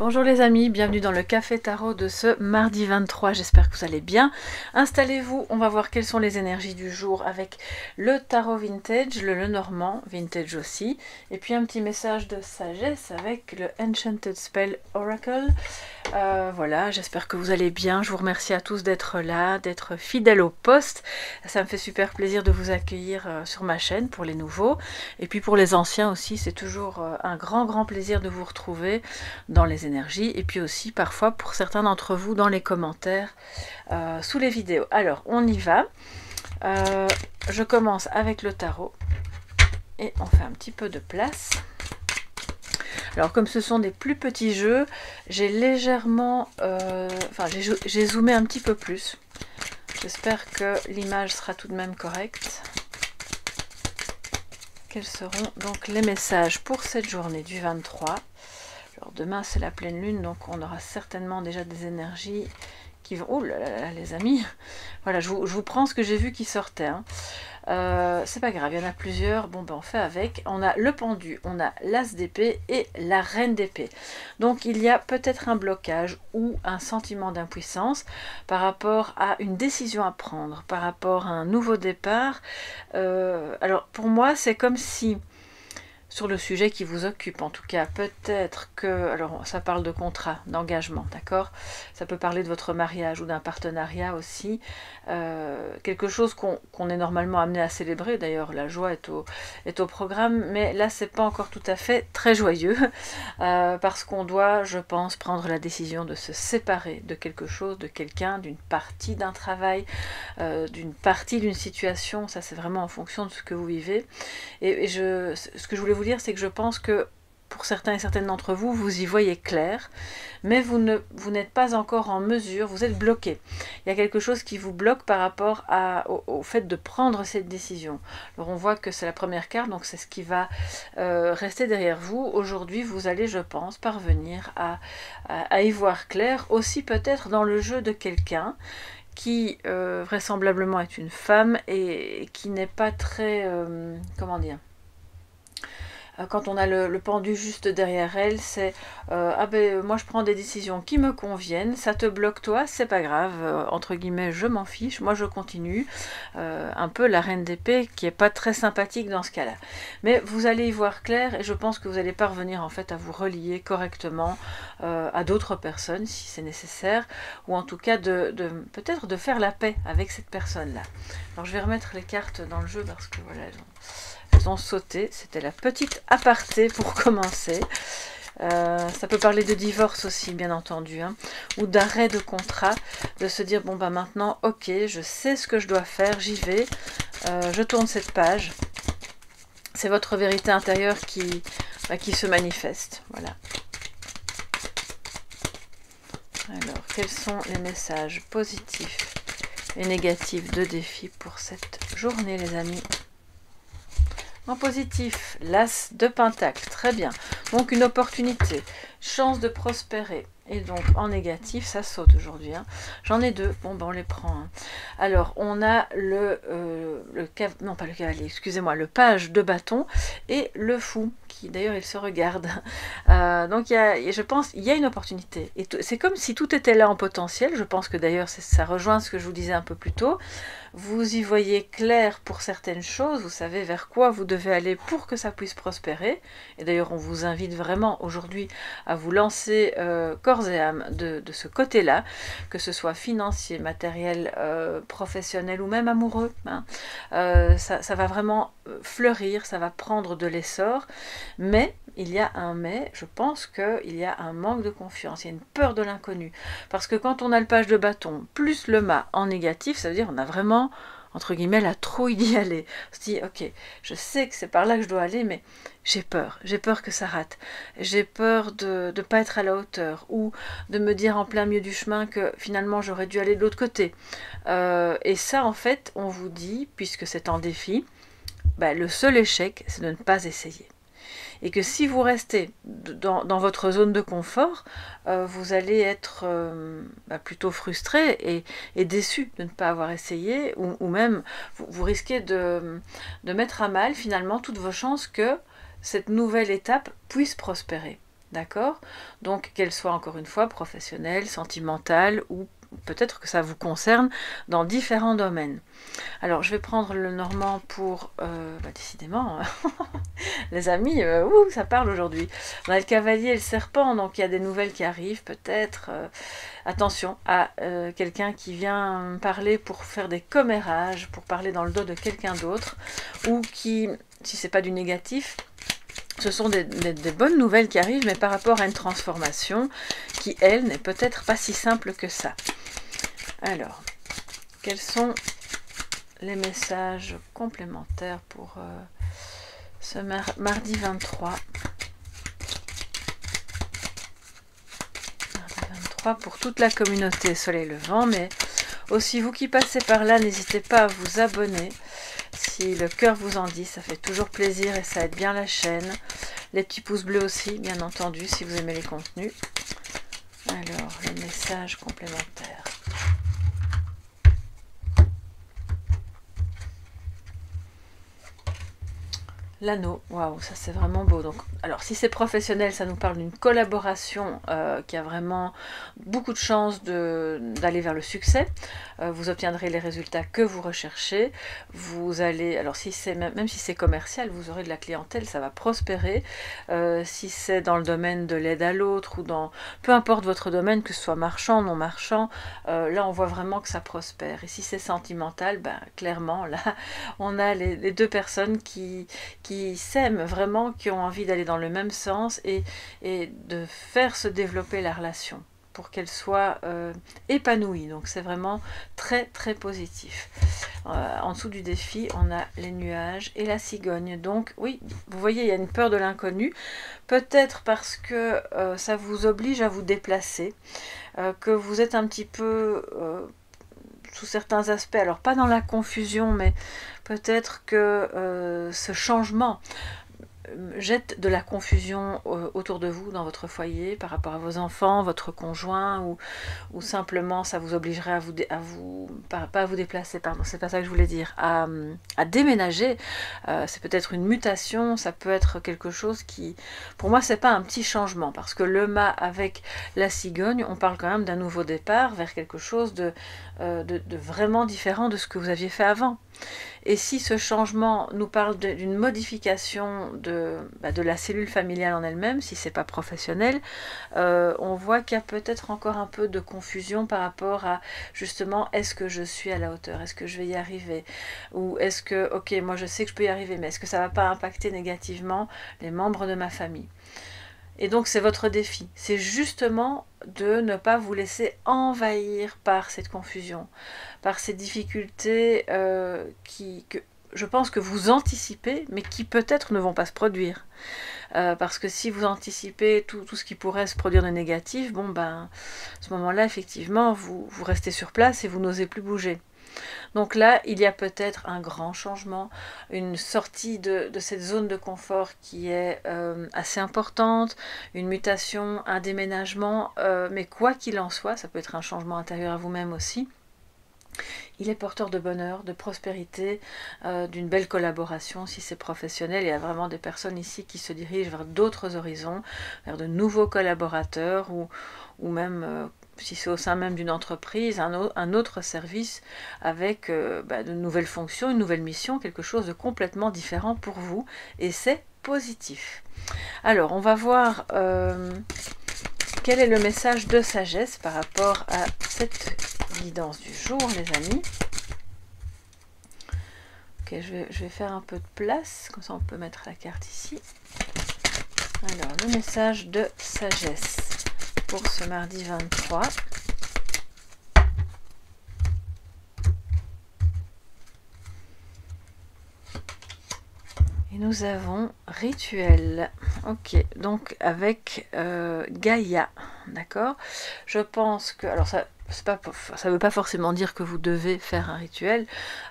Bonjour les amis, bienvenue dans le Café Tarot de ce mardi 23, j'espère que vous allez bien. Installez-vous, on va voir quelles sont les énergies du jour avec le Tarot Vintage, le Lenormand Vintage aussi, et puis un petit message de sagesse avec le Enchanted Spell Oracle. Euh, voilà, j'espère que vous allez bien, je vous remercie à tous d'être là, d'être fidèles au poste, ça me fait super plaisir de vous accueillir euh, sur ma chaîne pour les nouveaux, et puis pour les anciens aussi, c'est toujours euh, un grand grand plaisir de vous retrouver dans les énergies et puis aussi parfois pour certains d'entre vous dans les commentaires sous les vidéos. Alors on y va. Je commence avec le tarot et on fait un petit peu de place. Alors comme ce sont des plus petits jeux, j'ai légèrement, euh, enfin j'ai zoomé un petit peu plus. J'espère que l'image sera tout de même correcte. Quels seront donc les messages pour cette journée du 23 alors demain c'est la pleine lune, donc on aura certainement déjà des énergies qui vont... Oh là là, les amis Voilà, je vous, prends ce que j'ai vu qui sortait. Hein. Euh, c'est pas grave, il y en a plusieurs. Bon, ben on fait avec. On a le pendu, on a l'as d'épée et la reine d'épée. Donc il y a peut-être un blocage ou un sentiment d'impuissance par rapport à une décision à prendre, par rapport à un nouveau départ. Euh, alors pour moi, c'est comme si sur le sujet qui vous occupe. En tout cas, peut-être que, alors ça parle de contrat, d'engagement, d'accord? Ça peut parler de votre mariage ou d'un partenariat aussi. Euh, quelque chose qu'on est normalement amené à célébrer. D'ailleurs, la joie est au, est au programme, mais là, c'est pas encore tout à fait très joyeux euh, parce qu'on doit, je pense, prendre la décision de se séparer de quelque chose, de quelqu'un, d'une partie d'un travail, euh, d'une partie d'une situation. Ça, c'est vraiment en fonction de ce que vous vivez. Et, je, ce que je voulais vous dire, c'est que je pense que pour certains et certaines d'entre vous, vous y voyez clair, mais vous ne vous n'êtes pas encore en mesure, vous êtes bloqué. Il y a quelque chose qui vous bloque par rapport à, au, fait de prendre cette décision. Alors on voit que c'est la première carte, donc c'est ce qui va euh, rester derrière vous. Aujourd'hui, vous allez, je pense, parvenir à, y voir clair, aussi peut-être dans le jeu de quelqu'un qui euh, vraisemblablement est une femme et qui n'est pas très, euh, comment dire, quand on a le, pendu juste derrière elle, c'est euh, ah ben moi je prends des décisions qui me conviennent, ça te bloque toi, c'est pas grave, euh, entre guillemets je m'en fiche, moi je continue. un peu la reine d'épée qui est pas très sympathique dans ce cas-là. Mais vous allez y voir clair et je pense que vous allez parvenir en fait à vous relier correctement à d'autres personnes si c'est nécessaire, ou en tout cas de, peut-être de faire la paix avec cette personne-là. Alors je vais remettre les cartes dans le jeu parce que voilà. Elles ont sauté. C'était la petite aparté pour commencer. Euh, ça peut parler de divorce aussi, bien entendu, hein, ou d'arrêt de contrat, de se dire bon bah maintenant, ok, je sais ce que je dois faire, j'y vais, euh, je tourne cette page. C'est votre vérité intérieure qui, bah, qui se manifeste, voilà. Alors, quels sont les messages positifs et négatifs de défi pour cette journée, les amis? En positif, l'as de pentacle, très bien. Donc une opportunité, chance de prospérer. Et donc en négatif, ça saute aujourd'hui. Hein. J'en ai deux. Bon, ben on les prend. Hein. Alors, on a le, euh, non pas le cavalier, excusez-moi, le page de bâton et le fou qui d'ailleurs il se regarde. Euh, donc il y a, je pense, il y a une opportunité. Et c'est comme si tout était là en potentiel. Je pense que d'ailleurs ça rejoint ce que je vous disais un peu plus tôt. Vous y voyez clair pour certaines choses. Vous savez vers quoi vous devez aller pour que ça puisse prospérer. Et d'ailleurs on vous invite vraiment aujourd'hui à vous lancer euh, corps et âme de, ce côté-là, que ce soit financier, matériel, euh, professionnel ou même amoureux. Hein. ça, ça va vraiment fleurir, ça va prendre de l'essor. Mais il y a un mais, je pense qu'il y a un manque de confiance, il y a une peur de l'inconnu. Parce que quand on a le page de bâton plus le mât en négatif, ça veut dire qu'on a vraiment, entre guillemets, la trouille d'y aller. On se dit, ok, je sais que c'est par là que je dois aller, mais j'ai peur, j'ai peur que ça rate. J'ai peur de ne pas être à la hauteur ou de me dire en plein milieu du chemin que finalement j'aurais dû aller de l'autre côté. Euh, et ça, en fait, on vous dit, puisque c'est en défi, bah, le seul échec, c'est de ne pas essayer et que si vous restez dans, votre zone de confort, euh, vous allez être euh, bah, plutôt frustré et, déçu de ne pas avoir essayé, ou, même vous, risquez de, de mettre à mal finalement toutes vos chances que cette nouvelle étape puisse prospérer. D'accord? Donc qu'elle soit encore une fois professionnelle, sentimentale ou peut-être que ça vous concerne dans différents domaines. Alors je vais prendre le normand pour, euh, bah, décidément, les amis, euh, ouh, ça parle aujourd'hui. On a le cavalier et le serpent, donc il y a des nouvelles qui arrivent peut-être. Euh, attention à quelqu'un qui vient parler pour faire des commérages, pour parler dans le dos de quelqu'un d'autre, ou qui, si c'est pas du négatif, ce sont des, bonnes nouvelles qui arrivent, mais par rapport à une transformation qui, elle, n'est peut-être pas si simple que ça. Alors, quels sont les messages complémentaires pour euh, ce mardi 23 Mardi 23 pour toute la communauté Soleil Levant, mais aussi vous qui passez par là, n'hésitez pas à vous abonner si le cœur vous en dit, ça fait toujours plaisir et ça aide bien la chaîne. Les petits pouces bleus aussi, bien entendu, si vous aimez les contenus. Alors, le message complémentaire. L'anneau, waouh, ça c'est vraiment beau. Donc, alors si c'est professionnel, ça nous parle d'une collaboration euh, qui a vraiment beaucoup de chances d'aller vers le succès. Euh, vous obtiendrez les résultats que vous recherchez. Vous allez, alors si c'est même, si c'est commercial, vous aurez de la clientèle, ça va prospérer. Euh, si c'est dans le domaine de l'aide à l'autre ou dans peu importe votre domaine, que ce soit marchand, non marchand, là on voit vraiment que ça prospère. Et si c'est sentimental, ben clairement là on a les, deux personnes qui s'aiment vraiment, qui ont envie d'aller dans le même sens et, et de faire se développer la relation pour qu'elle soit euh, épanouie. Donc c'est vraiment très très positif. Euh, en dessous du défi, on a les nuages et la cigogne. Donc oui, vous voyez, il y a une peur de l'inconnu. Peut-être parce que euh, ça vous oblige à vous déplacer, que vous êtes un petit peu sous certains aspects, alors pas dans la confusion, mais peut-être que euh, ce changement jette de la confusion euh, autour de vous, dans votre foyer, par rapport à vos enfants, votre conjoint, ou, ou simplement ça vous obligerait à vous, à vous pas, à vous déplacer, pardon, c'est pas ça que je voulais dire, à, à déménager. Euh, c'est peut-être une mutation, ça peut être quelque chose qui, pour moi, c'est pas un petit changement, parce que le mât avec la cigogne, on parle quand même d'un nouveau départ vers quelque chose de, euh, de, de vraiment différent de ce que vous aviez fait avant. Et si ce changement nous parle d'une modification de, bah, de, la cellule familiale en elle-même, si c'est pas professionnel, euh, on voit qu'il y a peut-être encore un peu de confusion par rapport à justement est-ce que je suis à la hauteur, est-ce que je vais y arriver, ou est-ce que ok moi je sais que je peux y arriver, mais est-ce que ça va pas impacter négativement les membres de ma famille? Et donc c'est votre défi, c'est justement de ne pas vous laisser envahir par cette confusion, par ces difficultés euh, qui, je pense que vous anticipez, mais qui peut-être ne vont pas se produire. Euh, parce que si vous anticipez tout, tout, ce qui pourrait se produire de négatif, bon ben, à ce moment-là, effectivement, vous, vous restez sur place et vous n'osez plus bouger. Donc là, il y a peut-être un grand changement, une sortie de, cette zone de confort qui est euh, assez importante, une mutation, un déménagement, euh, mais quoi qu'il en soit, ça peut être un changement intérieur à vous-même aussi. Il est porteur de bonheur, de prospérité, euh, d'une belle collaboration si c'est professionnel. Il y a vraiment des personnes ici qui se dirigent vers d'autres horizons, vers de nouveaux collaborateurs ou, même si c'est au sein même d'une entreprise, un, autre service avec euh, bah, de nouvelles fonctions, une nouvelle mission, quelque chose de complètement différent pour vous. Et c'est positif. Alors, on va voir euh, quel est le message de sagesse par rapport à cette guidance du jour, les amis. Ok, je vais, je vais faire un peu de place, comme ça on peut mettre la carte ici. Alors, le message de sagesse pour ce mardi 23. Et nous avons rituel. Ok, donc avec euh, Gaïa, d'accord? Je pense que... Alors ça ça ne veut pas forcément dire que vous devez faire un rituel.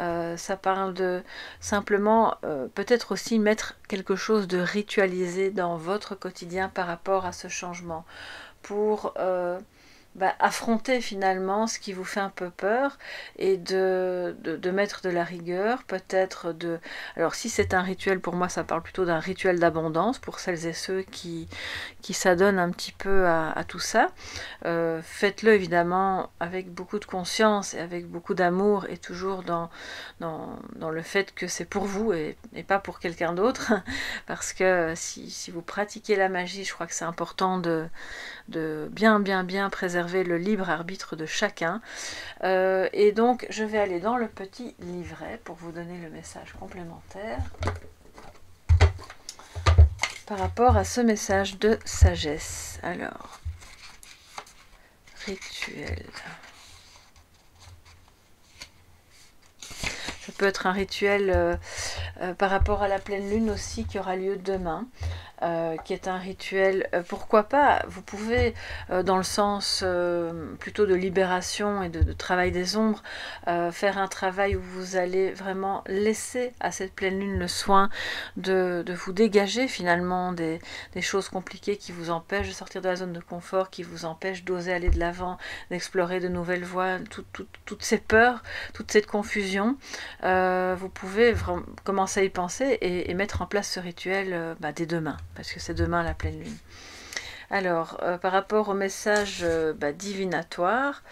Euh, ça parle de simplement euh, peut-être aussi mettre quelque chose de ritualisé dans votre quotidien par rapport à ce changement pour euh, bah, affronter finalement ce qui vous fait un peu peur et de, de, mettre de la rigueur, peut-être de... Alors si c'est un rituel, pour moi ça parle plutôt d'un rituel d'abondance pour celles et ceux qui, qui s'adonnent un petit peu à, tout ça. Euh, faites-le évidemment avec beaucoup de conscience et avec beaucoup d'amour et toujours dans, dans, dans, le fait que c'est pour vous et, pas pour quelqu'un d'autre. Parce que si, si vous pratiquez la magie, je crois que c'est important de, de bien bien bien préserver le libre arbitre de chacun. Euh, et donc je vais aller dans le petit livret pour vous donner le message complémentaire par rapport à ce message de sagesse. Alors, rituel. Ça peut être un rituel euh, euh, par rapport à la pleine lune aussi qui aura lieu demain. Euh, qui est un rituel, euh, pourquoi pas, vous pouvez, euh, dans le sens plutôt de libération et de, travail des ombres, faire un travail où vous allez vraiment laisser à cette pleine lune le soin de, vous dégager finalement des, choses compliquées qui vous empêchent de sortir de la zone de confort, qui vous empêchent d'oser aller de l'avant, d'explorer de nouvelles voies, toutes ces peurs, toute cette confusion. vous pouvez commencer à y penser et, mettre en place ce rituel bah, dès demain parce que c'est demain la pleine lune. Alors, euh, par rapport au message euh, bah, divinatoire,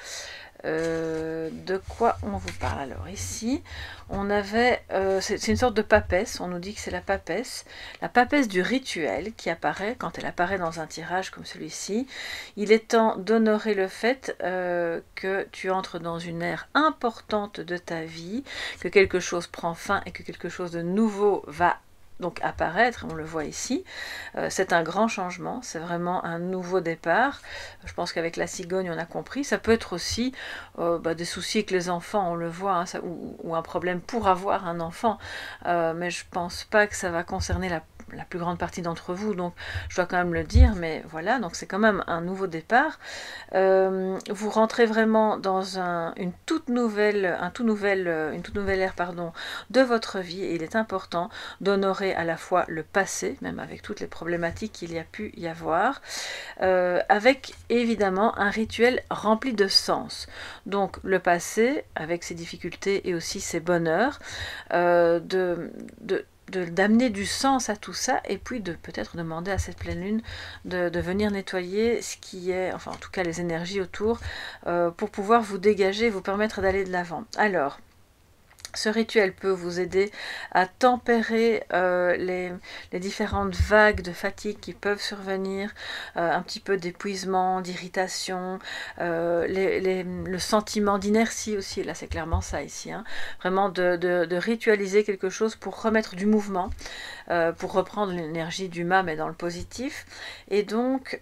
euh, de quoi on vous parle Alors ici, on avait, c'est une sorte de papesse, on nous dit que c'est la papesse, la papesse du rituel qui apparaît quand elle apparaît dans un tirage comme celui-ci. Il est temps d'honorer le fait que tu entres dans une ère importante de ta vie, que quelque chose prend fin et que quelque chose de nouveau va donc apparaître, on le voit ici. Euh, c'est un grand changement, c'est vraiment un nouveau départ. Je pense qu'avec la cigogne, on a compris. Ça peut être aussi euh, bah, des soucis avec les enfants, on le voit, hein, ou, un problème pour avoir un enfant. Euh, mais je pense pas que ça va concerner la la plus grande partie d'entre vous, donc je dois quand même le dire, mais voilà, donc c'est quand même un nouveau départ. Euh, vous rentrez vraiment dans un, une toute nouvelle, un tout nouvelle, une toute nouvelle ère pardon, de votre vie et il est important d'honorer à la fois le passé, même avec toutes les problématiques qu'il y a pu y avoir, euh, avec évidemment un rituel rempli de sens. Donc le passé, avec ses difficultés et aussi ses bonheurs, euh, de, de d'amener du sens à tout ça et puis de peut-être demander à cette pleine lune de, venir nettoyer ce qui est, enfin en tout cas les énergies autour, euh, pour pouvoir vous dégager, vous permettre d'aller de l'avant. Alors, ce rituel peut vous aider à tempérer euh, les, différentes vagues de fatigue qui peuvent survenir, euh, un petit peu d'épuisement, d'irritation, euh, le sentiment d'inertie aussi, là c'est clairement ça ici, hein. vraiment de, ritualiser quelque chose pour remettre du mouvement, pour reprendre l'énergie du mât mais dans le positif, et donc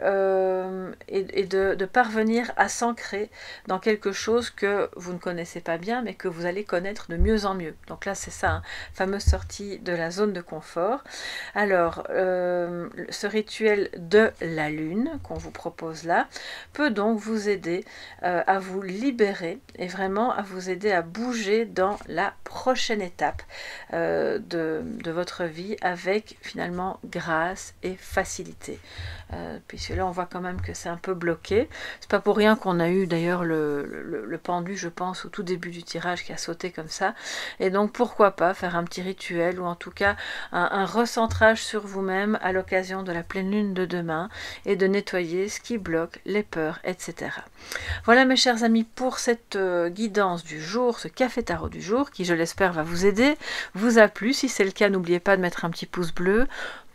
et, de, parvenir à s'ancrer dans quelque chose que vous ne connaissez pas bien mais que vous allez connaître de mieux en mieux. Donc là, c'est ça, hein, fameuse sortie de la zone de confort. Alors, euh, ce rituel de la lune qu'on vous propose là peut donc vous aider euh, à vous libérer et vraiment à vous aider à bouger dans la prochaine étape euh, de, de, votre vie finalement grâce et facilité. puisque là, on voit quand même que c'est un peu bloqué. C'est pas pour rien qu'on a eu d'ailleurs le, le, pendu, je pense, au tout début du tirage qui a sauté comme ça. Et donc pourquoi pas faire un petit rituel ou en tout cas un, recentrage sur vous-même à l'occasion de la pleine lune de demain et de nettoyer ce qui bloque les peurs, etc. Voilà mes chers amis pour cette euh, guidance du jour, ce café tarot du jour qui je l'espère va vous aider, vous a plu. Si c'est le cas, n'oubliez pas de mettre un petit pouce bleu,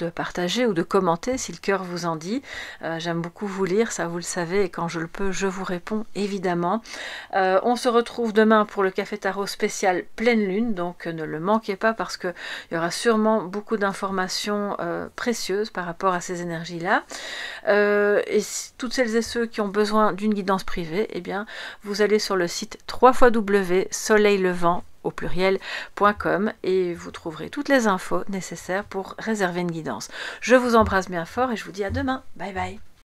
de partager ou de commenter si le cœur vous en dit. Euh, j'aime beaucoup vous lire, ça vous le savez, et quand je le peux, je vous réponds évidemment. Euh, on se retrouve demain pour le café tarot spécial pleine lune, donc ne le manquez pas parce qu'il y aura sûrement beaucoup d'informations euh, précieuses par rapport à ces énergies-là. et toutes celles et ceux qui ont besoin d'une guidance privée, eh bien, vous allez sur le site www.soleillevent au pluriel.com et vous trouverez toutes les infos nécessaires pour réserver une guidance. Je vous embrasse bien fort et je vous dis à demain. Bye bye.